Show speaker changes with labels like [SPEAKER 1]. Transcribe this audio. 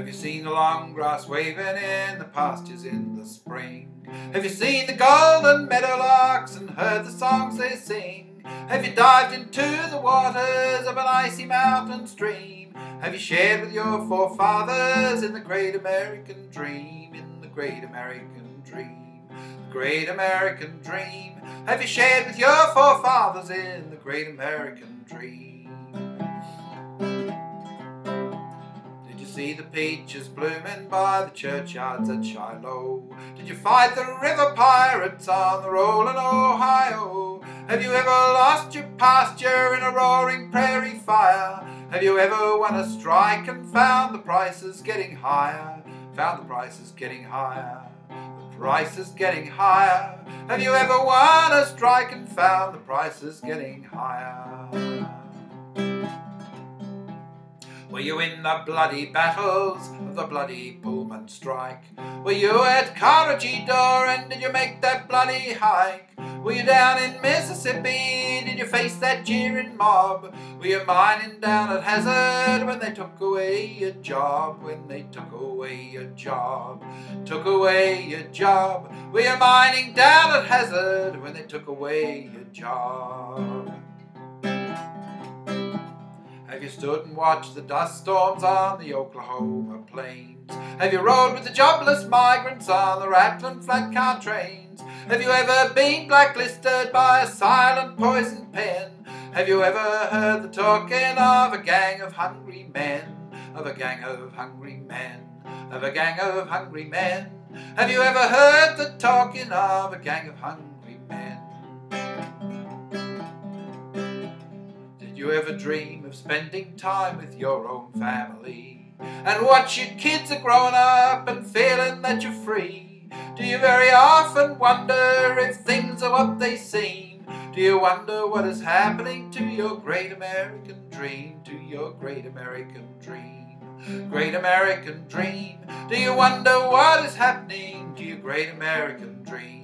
[SPEAKER 1] Have you seen the long grass waving in the pastures in the spring? Have you seen the golden meadowlarks and heard the songs they sing? Have you dived into the waters of an icy mountain stream? Have you shared with your forefathers in the great American dream? In the great American dream, the great American dream. Have you shared with your forefathers in the great American dream? See the peaches blooming by the churchyards at Shiloh? Did you fight the river pirates on the rolling Ohio? Have you ever lost your pasture in a roaring prairie fire? Have you ever won a strike and found the prices getting higher? Found the prices getting higher. The prices getting higher. Have you ever won a strike and found the prices getting higher? Were you in the bloody battles of the bloody Pullman strike? Were you at Corregidor and did you make that bloody hike? Were you down in Mississippi? Did you face that jeering mob? Were you mining down at Hazard when they took away your job? When they took away your job? Took away your job? Were you mining down at Hazard when they took away your job? Stood and watched the dust storms on the Oklahoma plains? Have you rode with the jobless migrants on the rattling flat car trains? Have you ever been blacklisted by a silent poison pen? Have you ever heard the talking of a gang of hungry men? Of a gang of hungry men? Of a gang of hungry men? Have you ever heard the talking of a gang of hungry you ever dream of spending time with your own family? And watch your kids are growing up and feeling that you're free? Do you very often wonder if things are what they seem? Do you wonder what is happening to your great American dream? To your great American dream? Great American dream. Do you wonder what is happening to your great American dream?